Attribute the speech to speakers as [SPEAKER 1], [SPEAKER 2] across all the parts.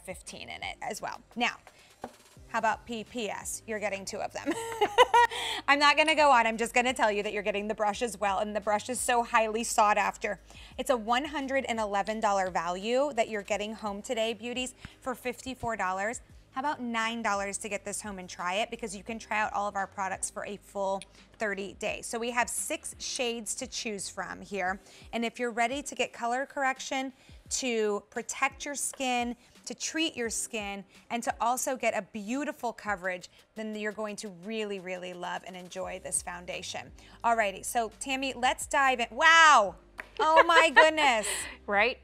[SPEAKER 1] 15 in it as well. Now, how about PPS? You're getting two of them. I'm not gonna go on, I'm just gonna tell you that you're getting the brush as well, and the brush is so highly sought after. It's a $111 value that you're getting home today, beauties, for $54. How about $9 to get this home and try it because you can try out all of our products for a full 30 days. So we have six shades to choose from here. And if you're ready to get color correction, to protect your skin, to treat your skin, and to also get a beautiful coverage, then you're going to really, really love and enjoy this foundation. Alrighty, so Tammy, let's dive in. Wow! Oh my goodness.
[SPEAKER 2] right?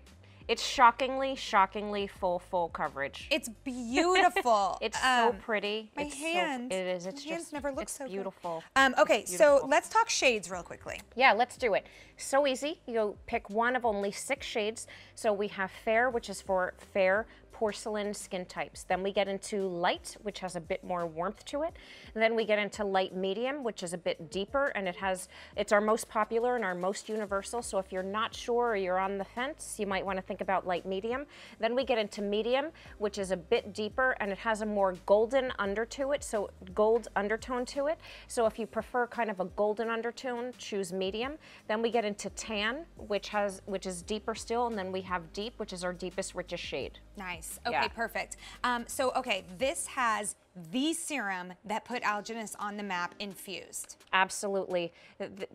[SPEAKER 2] It's shockingly, shockingly full, full coverage.
[SPEAKER 1] It's beautiful.
[SPEAKER 2] it's um, so pretty.
[SPEAKER 1] My
[SPEAKER 2] it's
[SPEAKER 1] hand.
[SPEAKER 2] So, it is. It's
[SPEAKER 1] my
[SPEAKER 2] just,
[SPEAKER 1] never look
[SPEAKER 2] it's
[SPEAKER 1] so
[SPEAKER 2] beautiful.
[SPEAKER 1] Um, okay,
[SPEAKER 2] beautiful.
[SPEAKER 1] so let's talk shades real quickly.
[SPEAKER 2] Yeah, let's do it. So easy. You pick one of only six shades. So we have fair, which is for fair porcelain skin types. Then we get into light, which has a bit more warmth to it. And then we get into light medium, which is a bit deeper and it has, it's our most popular and our most universal. So if you're not sure or you're on the fence, you might want to think about light medium. Then we get into medium, which is a bit deeper and it has a more golden under to it. So gold undertone to it. So if you prefer kind of a golden undertone, choose medium. Then we get into tan, which has, which is deeper still. And then we have deep, which is our deepest, richest shade.
[SPEAKER 1] Nice. Okay, yeah. perfect. Um, so, okay, this has the serum that put Algenist on the map infused.
[SPEAKER 2] Absolutely.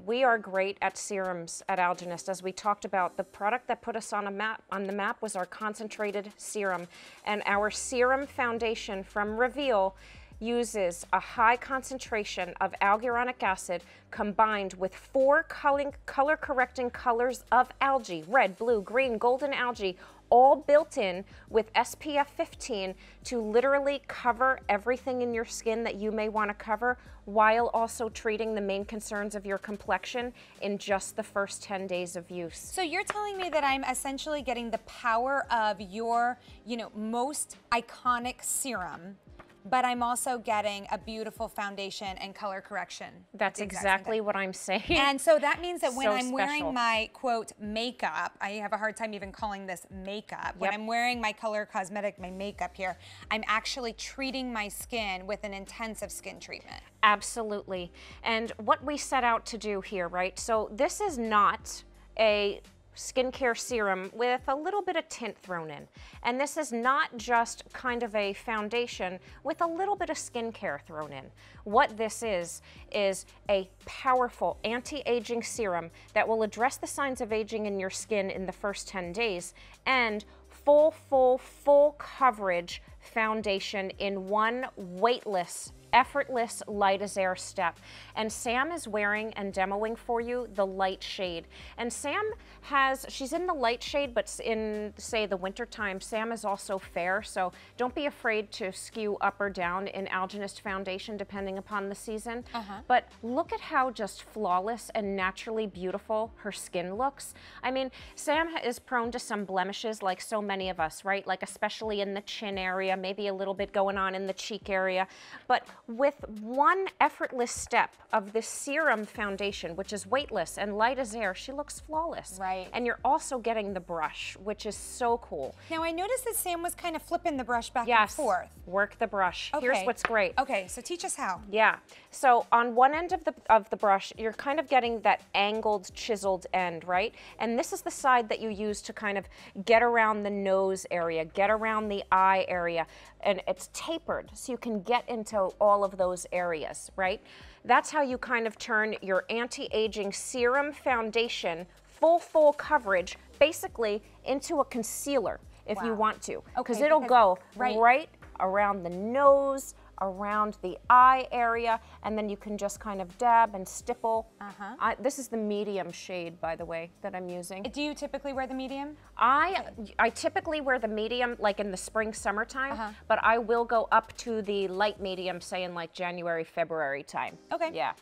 [SPEAKER 2] We are great at serums at Algenist. As we talked about, the product that put us on a map on the map was our concentrated serum. And our serum foundation from Reveal uses a high concentration of alguronic acid combined with four color correcting colors of algae, red, blue, green, golden algae, all built in with SPF 15 to literally cover everything in your skin that you may want to cover while also treating the main concerns of your complexion in just the first 10 days of use.
[SPEAKER 1] So you're telling me that I'm essentially getting the power of your, you know, most iconic serum but I'm also getting a beautiful foundation and color correction.
[SPEAKER 2] That's exactly what I'm saying.
[SPEAKER 1] And so that means that when so I'm special. wearing my quote makeup, I have a hard time even calling this makeup. Yep. When I'm wearing my color cosmetic, my makeup here, I'm actually treating my skin with an intensive skin treatment.
[SPEAKER 2] Absolutely. And what we set out to do here, right? So this is not a skincare serum with a little bit of tint thrown in. And this is not just kind of a foundation with a little bit of skincare thrown in. What this is, is a powerful anti-aging serum that will address the signs of aging in your skin in the first 10 days and full, full, full coverage foundation in one weightless effortless light as air step. And Sam is wearing and demoing for you the light shade. And Sam has, she's in the light shade, but in say the winter time, Sam is also fair. So don't be afraid to skew up or down in Algenist foundation depending upon the season. Uh -huh. But look at how just flawless and naturally beautiful her skin looks. I mean, Sam is prone to some blemishes like so many of us, right? Like especially in the chin area, maybe a little bit going on in the cheek area. But with one effortless step of this serum foundation, which is weightless and light as air, she looks flawless.
[SPEAKER 1] Right.
[SPEAKER 2] And you're also getting the brush, which is so cool.
[SPEAKER 1] Now I noticed that Sam was kind of flipping the brush back
[SPEAKER 2] yes.
[SPEAKER 1] and forth.
[SPEAKER 2] Work the brush. Okay. Here's what's great.
[SPEAKER 1] Okay, so teach us how.
[SPEAKER 2] Yeah. So on one end of the of the brush, you're kind of getting that angled, chiseled end, right? And this is the side that you use to kind of get around the nose area, get around the eye area, and it's tapered so you can get into all of those areas, right? That's how you kind of turn your anti-aging serum foundation full, full coverage basically into a concealer if wow. you want to. Because it'll go right. right around the nose, around the eye area, and then you can just kind of dab and stipple. Uh-huh. I, this is the medium shade, by the way, that I'm using.
[SPEAKER 1] Do you typically wear the medium?
[SPEAKER 2] I. I typically wear the medium like in the spring, summertime, uh -huh. but I will go up to the light medium, say in like January, February time.
[SPEAKER 1] Okay.
[SPEAKER 2] Yeah.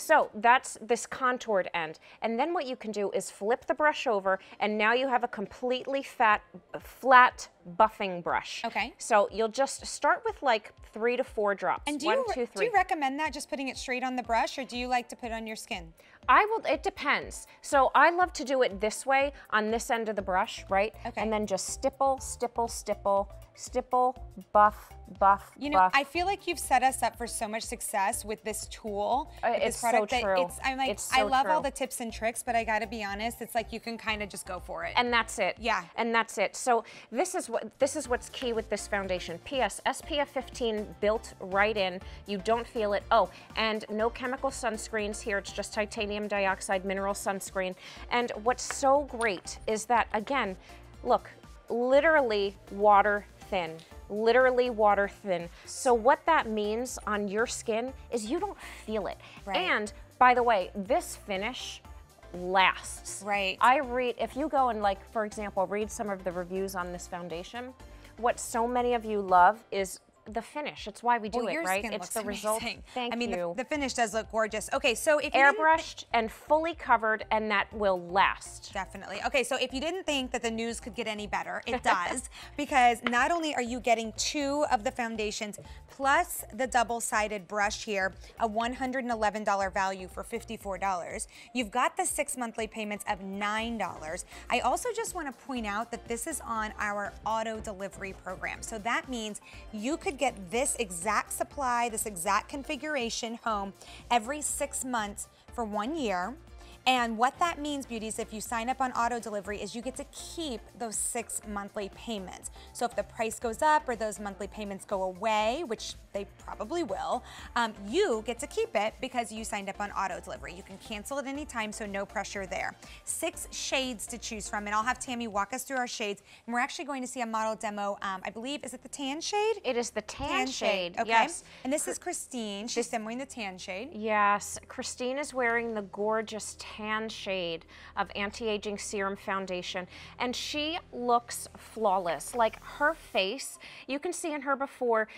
[SPEAKER 2] So that's this contoured end. And then what you can do is flip the brush over and now you have a completely fat, flat buffing brush.
[SPEAKER 1] Okay.
[SPEAKER 2] So you'll just start with like three to four drops.
[SPEAKER 1] And do,
[SPEAKER 2] One,
[SPEAKER 1] you,
[SPEAKER 2] two,
[SPEAKER 1] do you recommend that, just putting it straight on the brush, or do you like to put it on your skin?
[SPEAKER 2] I will, it depends. So I love to do it this way on this end of the brush, right?
[SPEAKER 1] Okay.
[SPEAKER 2] And then just stipple, stipple, stipple, stipple, buff, buff,
[SPEAKER 1] You know,
[SPEAKER 2] buff.
[SPEAKER 1] I feel like you've set us up for so much success with this tool.
[SPEAKER 2] Uh,
[SPEAKER 1] with
[SPEAKER 2] it's
[SPEAKER 1] this
[SPEAKER 2] so
[SPEAKER 1] product that
[SPEAKER 2] true.
[SPEAKER 1] It's, I'm like,
[SPEAKER 2] It's
[SPEAKER 1] I
[SPEAKER 2] so
[SPEAKER 1] love all the tips and tricks, but I gotta be honest, it's like you can kind of just go for it.
[SPEAKER 2] and that's it.
[SPEAKER 1] Yeah.
[SPEAKER 2] And that's it. So this is what this is what's key with this foundation. PS SPF 15 built right in. You don't feel it. Oh, and no chemical sunscreens here. It's just titanium dioxide mineral sunscreen. And what's so great is that again, look, literally water thin. Literally water thin. So what that means on your skin is you don't feel it.
[SPEAKER 1] Right.
[SPEAKER 2] And by the way, this finish lasts.
[SPEAKER 1] Right.
[SPEAKER 2] I read, if you go and like, for example, read some of the reviews on this foundation, what so many of you love is the finish. It's why we oh, do
[SPEAKER 1] well,
[SPEAKER 2] it, right?
[SPEAKER 1] skin
[SPEAKER 2] it's
[SPEAKER 1] looks
[SPEAKER 2] the result.
[SPEAKER 1] amazing.
[SPEAKER 2] Thank
[SPEAKER 1] I mean,
[SPEAKER 2] you.
[SPEAKER 1] The, the finish does look gorgeous. Okay, so if
[SPEAKER 2] Airbrushed and fully covered, and that will last.
[SPEAKER 1] Definitely. Okay, so if you didn't think that the news could get any better, it does because not only are you getting two of the foundations plus the double-sided brush here, a $111 value for $54. You've got the six monthly payments of $9. I also just want to point out that this is on our auto delivery program. So that means you could get this exact supply, this exact configuration home every six months for one year. And what that means, beauties, if you sign up on auto delivery, is you get to keep those six monthly payments. So if the price goes up or those monthly payments go away, which they probably will, um, you get to keep it because you signed up on auto delivery. You can cancel at any time, so no pressure there. Six shades to choose from, and I'll have Tammy walk us through our shades. And we're actually going to see a model demo. Um, I believe is it the tan shade?
[SPEAKER 2] It is the tan, shade.
[SPEAKER 1] Okay.
[SPEAKER 2] Yes.
[SPEAKER 1] And this is Christine. She's demoing the tan shade.
[SPEAKER 2] Yes, Christine is wearing the gorgeous tan shade of anti-aging serum foundation and she looks flawless. Like her face, you can see in her before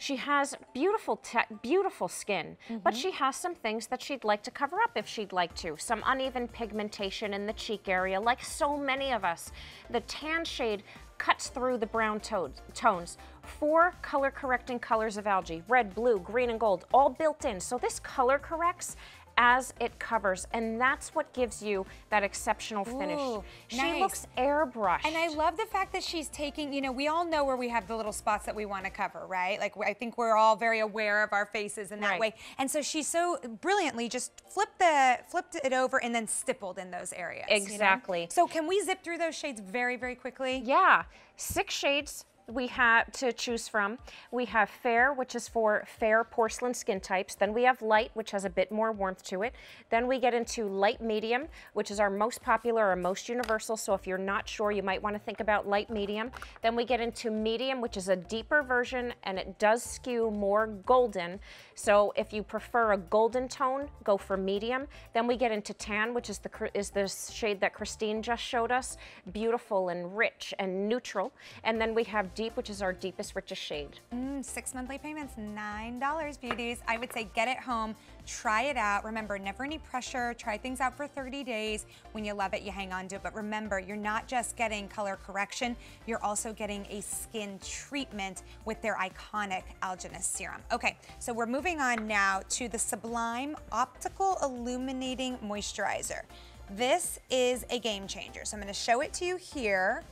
[SPEAKER 2] she has beautiful, beautiful skin, but mm-hmm. she has some things that she'd like to cover up if she'd like to. Some uneven pigmentation in the cheek area, like so many of us. The tan shade cuts through the brown to- tones. Four color correcting colors of algae, red, blue, green, and gold, all built in. So this color corrects as it covers, and that's what gives you that exceptional finish.
[SPEAKER 1] Ooh,
[SPEAKER 2] she
[SPEAKER 1] nice.
[SPEAKER 2] looks airbrushed.
[SPEAKER 1] And I love the fact that she's taking, you know, we all know where we have the little spots that we want to cover, right? Like I think we're all very aware of our faces in that
[SPEAKER 2] Right.
[SPEAKER 1] way. And so she so brilliantly just flipped the flipped it over and then stippled in those areas. you know?
[SPEAKER 2] Exactly.
[SPEAKER 1] So can we zip through those shades very, very quickly?
[SPEAKER 2] Yeah, six shades we have to choose from. We have fair, which is for fair porcelain skin types. Then we have light, which has a bit more warmth to it. Then we get into light medium, which is our most popular or most universal. So if you're not sure, you might want to think about light medium. Then we get into medium, which is a deeper version and it does skew more golden. So if you prefer a golden tone, go for medium. Then we get into tan, which is the is the shade that Christine just showed us, beautiful and rich and neutral. And then we have deep, which is our deepest, richest shade.
[SPEAKER 1] Mm, six monthly payments, $9 beauties. I would say get it home, try it out. Remember, never any pressure. Try things out for 30 days. When you love it, you hang on to it. But remember, you're not just getting color correction, you're also getting a skin treatment with their iconic Algenist serum. Okay, so we're moving on now to the Sublime Optical Illuminating Moisturizer. This is a game changer. So I'm gonna show it to you here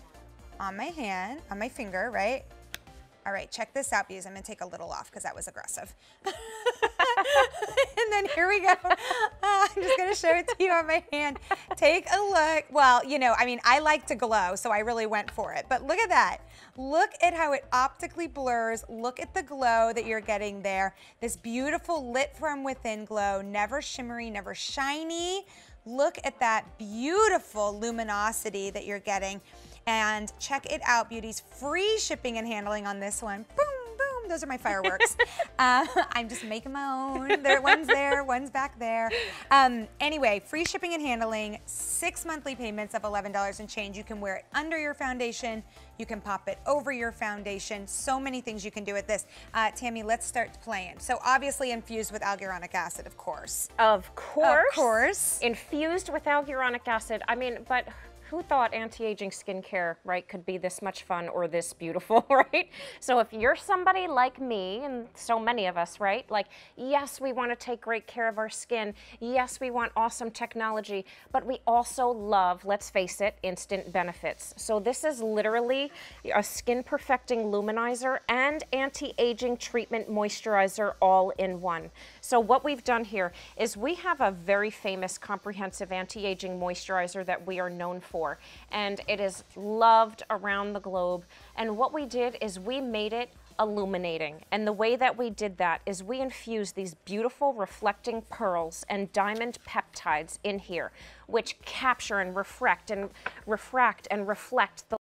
[SPEAKER 1] on my hand, on my finger, right? All right, check this out because I'm gonna take a little off because that was aggressive. and then here we go. Uh, I'm just gonna show it to you on my hand. Take a look. Well, you know, I mean, I like to glow, so I really went for it. But look at that. Look at how it optically blurs. Look at the glow that you're getting there. This beautiful lit from within glow, never shimmery, never shiny. Look at that beautiful luminosity that you're getting. And check it out, beauties. Free shipping and handling on this one. Boom, boom. Those are my fireworks. uh, I'm just making my own. There, one's there, one's back there. Um, anyway, free shipping and handling, six monthly payments of $11 and change. You can wear it under your foundation. You can pop it over your foundation. So many things you can do with this. Uh, Tammy, let's start playing. So obviously infused with alguronic acid, of course.
[SPEAKER 2] Of course.
[SPEAKER 1] Of course.
[SPEAKER 2] Infused with alguronic acid. I mean, but who thought anti-aging skincare, right, could be this much fun or this beautiful, right? So if you're somebody like me and so many of us, right, like, yes, we want to take great care of our skin. Yes, we want awesome technology, but we also love, let's face it, instant benefits. So this is literally a skin perfecting luminizer and anti-aging treatment moisturizer all in one. So what we've done here is we have a very famous comprehensive anti-aging moisturizer that we are known for for. And it is loved around the globe. And what we did is we made it illuminating. And the way that we did that is we infused these beautiful reflecting pearls and diamond peptides in here, which capture and refract and refract and reflect the